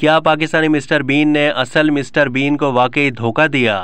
क्या Pakistani mister Bean ने असल मिस्टर बीन को वाकई धोखा दिया?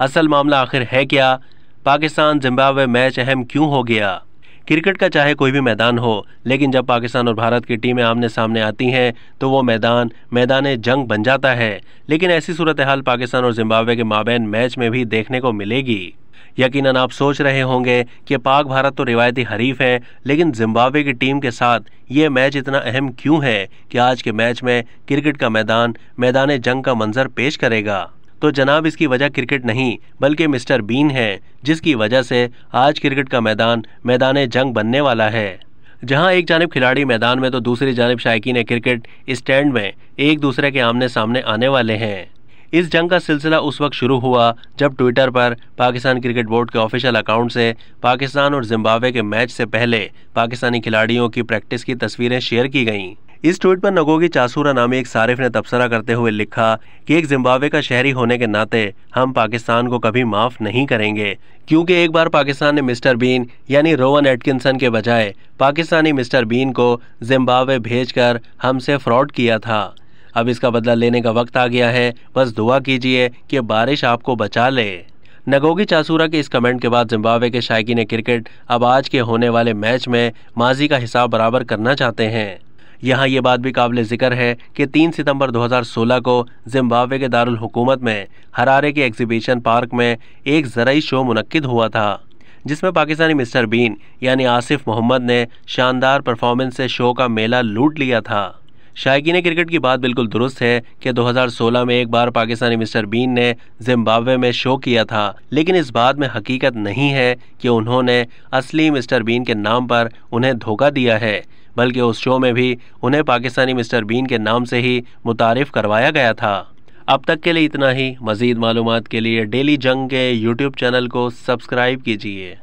असल मामला आखिर है क्या? पाकिस्तान जिम्बाब्वे मैच अहम क्यों हो गया? क्रिकेट का चाहे कोई भी मैदान हो, लेकिन जब पाकिस्तान और भारत की टीमें आमने सामने आती हैं तो वो मैदान मैदान जंग बन जाता है। लेकिन ऐसी सूरत हाल पाकिस्तान और जिम्बाब्वे के माबेन मैच में भी देखने को मिलेगी। यकीनन आप सोच रहे होंगे कि पाक, भारत तो रिवायती हरीफ है, लेकिन जिम्बाब्वे की टीम के साथ ये मैच इतना अहम क्यों है कि आज के मैच में क्रिकेट का मैदान मैदान जंग का मंजर पेश करेगा? तो जनाब इसकी वजह क्रिकेट नहीं, बल्कि मिस्टर बीन है, जिसकी वजह से आज क्रिकेट का मैदान मैदान जंग बनने वाला है। जहाँ एक जानब खिलाड़ी मैदान में तो दूसरी जानब शायकीन क्रिकेट स्टैंड में एक दूसरे के आमने सामने आने वाले हैं। इस जंग का सिलसिला उस वक्त शुरू हुआ, जब ट्विटर पर पाकिस्तान क्रिकेट बोर्ड के ऑफिशियल अकाउंट से पाकिस्तान और जिम्बाब्वे के मैच से पहले पाकिस्तानी खिलाड़ियों की प्रैक्टिस की तस्वीरें शेयर की गईं। इस ट्वीट पर नगोगी चासूरा नामी एक सारिफ ने तबसरा करते हुए लिखा कि एक जिम्बाब्वे का शहरी होने के नाते हम पाकिस्तान को कभी माफ़ नहीं करेंगे। क्योंकि एक बार पाकिस्तान ने मिस्टर बीन, यानी रोवन एटकिंसन के बजाय पाकिस्तानी मिस्टर बीन को जिम्बाब्वे भेजकर हमसे फ्रॉड किया था। अब इसका बदला लेने का वक्त आ गया है। बस दुआ कीजिए कि बारिश आपको बचा ले। नगोगी चासूरा के इस कमेंट के बाद जिम्बाब्वे के शायकीन क्रिकेट अब आज के होने वाले मैच में माजी का हिसाब बराबर करना चाहते हैं। यहाँ ये बात भी काबिल ज़िक्र है कि 3 सितंबर 2016 को जिम्बाब्वे के दारुल हुकूमत में हरारे के एग्जीबिशन पार्क में एक ज़रूरी शो मुनद हुआ था, जिसमें पाकिस्तानी मिस्टर बीन यानी आसिफ मोहम्मद ने शानदार परफॉर्मेंस से शो का मेला लूट लिया था। शायकीन क्रिकेट की बात बिल्कुल दुरुस्त है कि 2016 में एक बार पाकिस्तानी मिस्टर बीन ने जिम्बाब्वे में शो किया था, लेकिन इस बात में हकीकत नहीं है कि उन्होंने असली मिस्टर बीन के नाम पर उन्हें धोखा दिया है। बल्कि उस शो में भी उन्हें पाकिस्तानी मिस्टर बीन के नाम से ही मुतारफ़ करवाया गया था। अब तक के लिए इतना ही। मज़ीद मालूम के लिए डेली जंग के यूट्यूब चैनल को सब्सक्राइब कीजिए।